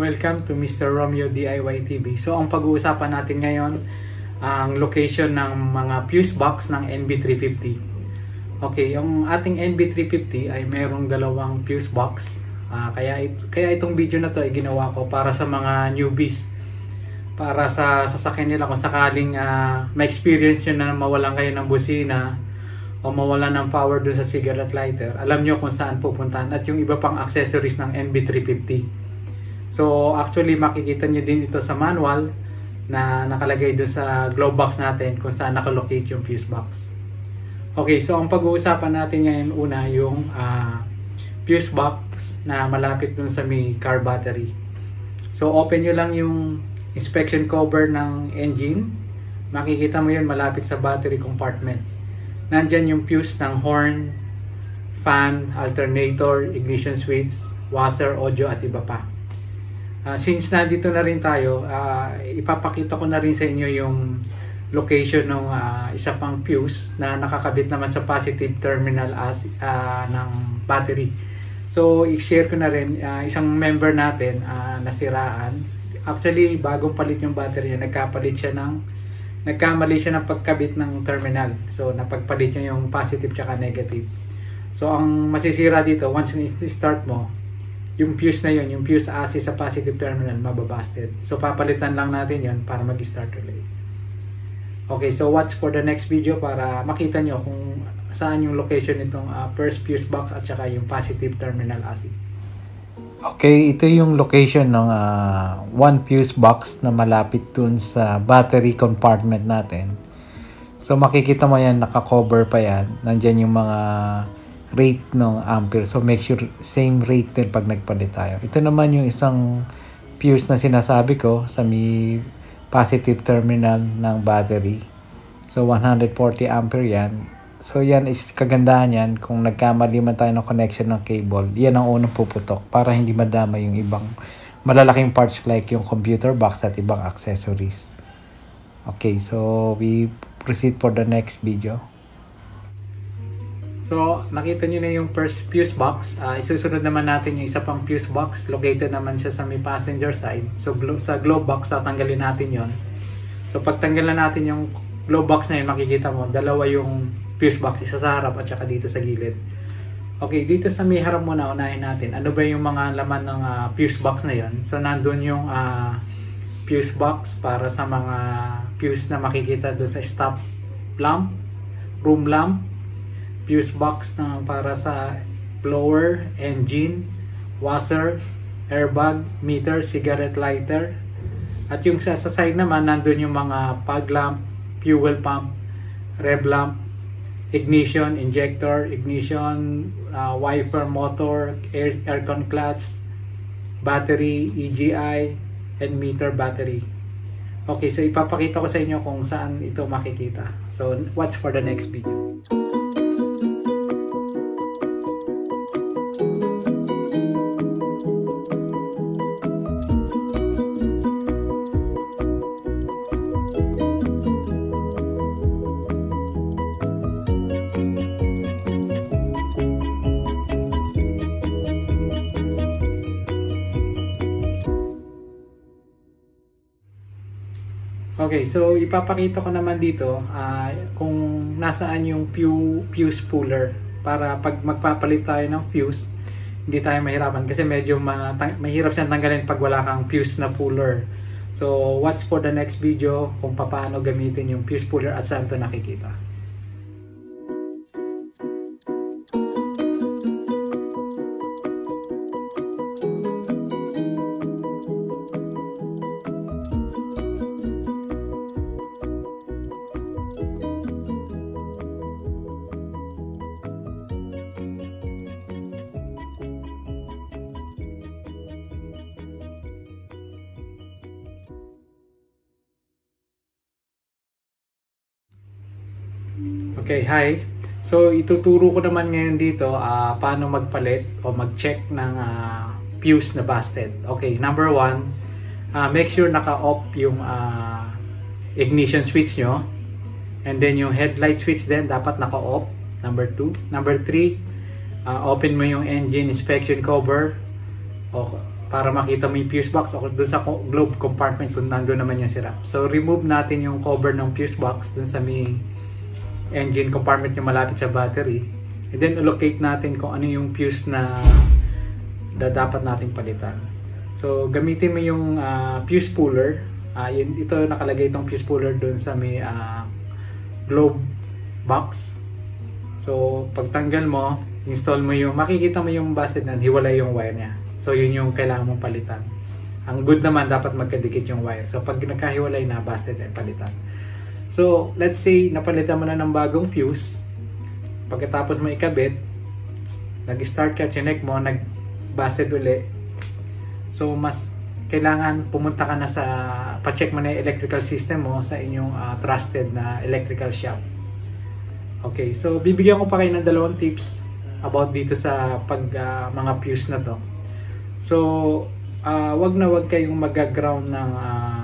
Welcome to Mr. Romeo DIY TV. So ang pag-uusapan natin ngayon ang location ng mga fuse box ng NB350. Okay, yung ating NB350 ay merong dalawang fuse box. Uh, kaya kaya itong video na to ay ginawa ko para sa mga newbies. Para sa sasakyan nila kung sakaling uh, ma-experience nyo na mawalan kayo ng busina o mawalan ng power dun sa cigarette lighter, alam nyo kung saan pupuntahan at yung iba pang accessories ng NB350. So actually makikita nyo din ito sa manual na nakalagay doon sa glove box natin kung saan nakalocate yung fuse box. Okay, so ang pag-uusapan natin ngayon una yung uh, fuse box na malapit dun sa may car battery. So open nyo lang yung inspection cover ng engine. Makikita mo yun malapit sa battery compartment. Nandyan yung fuse ng horn, fan, alternator, ignition switch, washer, audio at iba pa. Uh, since nandito na rin tayo, uh, ipapakita ko na rin sa inyo yung location ng uh, isa pang fuse na nakakabit naman sa positive terminal as uh, ng battery. So, i-share ko na rin uh, isang member natin uh, nasiraan. Actually, bagong palit yung battery niya, nagkapalit siya ng nagkamali siya ng pagkabit ng terminal. So, napagpalit niya yung positive tsaka negative. So, ang masisira dito, once i-start mo, yung fuse na yon yung fuse AC sa positive terminal mababasted. So papalitan lang natin yon para mag-start ulit. Okay, so watch for the next video para makita nyo kung saan yung location nitong uh, first fuse box at saka yung positive terminal AC. Okay, ito yung location ng uh, one fuse box na malapit dun sa battery compartment natin. So makikita mo yan, naka-cover pa yan. Nandyan yung mga rate ng ampere. So make sure same rate din pag nagpalit tayo. Ito naman yung isang fuse na sinasabi ko sa may positive terminal ng battery. So 140 ampere yan. So yan is kagandahan yan kung nagkamali man tayo ng connection ng cable. Yan ang unang puputok para hindi madama yung ibang malalaking parts like yung computer box at ibang accessories. Okay, so we proceed for the next video. So, nakita nyo na yung first fuse box. Uh, isusunod naman natin yung isa pang fuse box. Located naman siya sa may passenger side. So, glo sa glove box, tatanggalin natin yon. So, pagtanggal na natin yung glove box na yun, makikita mo, dalawa yung fuse box. Isa sa harap at saka dito sa gilid. Okay, dito sa may harap muna, unahin natin. Ano ba yung mga laman ng uh, fuse box na yon? So, nandun yung uh, fuse box para sa mga fuse na makikita doon sa stop lamp, room lamp, fuse box na para sa blower, engine, washer, airbag, meter, cigarette lighter. At yung sa, side naman, nandun yung mga fog lamp, fuel pump, rev lamp, ignition, injector, ignition, uh, wiper motor, air, aircon clutch, battery, EGI, and meter battery. Okay, so ipapakita ko sa inyo kung saan ito makikita. So, watch for the next video. Okay, so ipapakita ko naman dito uh, kung nasaan yung fuse puller para pag magpapalit tayo ng fuse, hindi tayo mahirapan kasi medyo mahirap siyang tanggalin pag wala kang fuse na puller. So, watch for the next video kung paano gamitin yung fuse puller at saan ito nakikita. Okay, hi. So, ituturo ko naman ngayon dito uh, paano magpalit o mag-check ng uh, fuse na busted. Okay, number one, uh, make sure naka-off yung uh, ignition switch nyo. And then yung headlight switch din, dapat naka-off. Number two. Number three, uh, open mo yung engine inspection cover. O, para makita mo yung fuse box o doon sa globe compartment kung nandun naman yung sira. So remove natin yung cover ng fuse box doon sa may engine compartment yung malapit sa battery. And then allocate natin kung ano yung fuse na, na dapat nating palitan. So gamitin mo yung uh, fuse puller. Uh, yun, ito nakalagay itong fuse puller doon sa may uh, globe box. So pagtanggal mo, install mo yung makikita mo yung busted na hiwalay yung wire niya. So yun yung kailangan mong palitan. Ang good naman dapat magkadikit yung wire. So pag nagkahiwalay na busted ay palitan. So let's say napalitan mo na ng bagong fuse. Pagkatapos mo ikabit, nag-start ka, chinek mo, nag-busted uli. So mas kailangan pumunta ka na sa pa-check mo na yung electrical system mo sa inyong uh, trusted na electrical shop. Okay, so bibigyan ko pa kayo ng dalawang tips about dito sa pag uh, mga fuse na to. So, uh, wag na wag kayong mag-ground ng uh,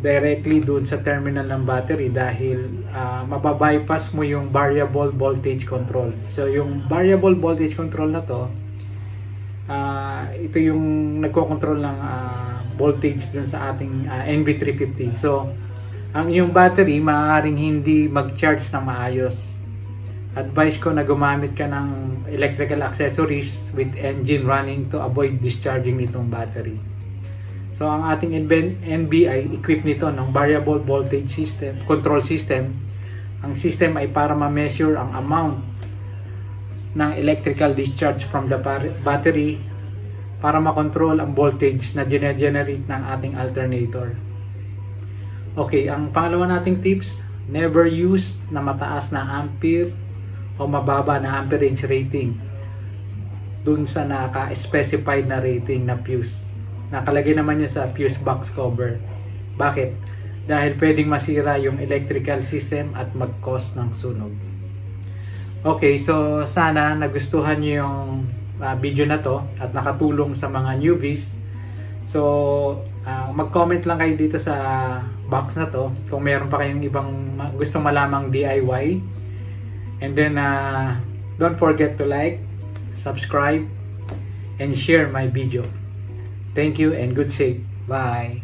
directly doon sa terminal ng battery dahil uh, mababypass mo yung variable voltage control. So, yung variable voltage control na to, uh, ito yung nagko-control ng uh, voltage dun sa ating uh, NV350. So, ang yung battery maaaring hindi mag-charge na maayos advice ko na gumamit ka ng electrical accessories with engine running to avoid discharging nitong battery. So ang ating NBI equipped nito ng variable voltage system, control system. Ang system ay para ma-measure ang amount ng electrical discharge from the battery para makontrol ang voltage na generate ng ating alternator. Okay, ang pangalawa nating tips, never use na mataas na ampere o mababa na amperage rating dun sa naka-specified na rating na fuse. Nakalagay naman yun sa fuse box cover. Bakit? Dahil pwedeng masira yung electrical system at mag-cause ng sunog. Okay, so sana nagustuhan nyo yung uh, video na to at nakatulong sa mga newbies. So, uh, mag-comment lang kayo dito sa box na to kung meron pa kayong ibang gusto malamang DIY And then, uh, don't forget to like, subscribe, and share my video. Thank you and good safe. Bye.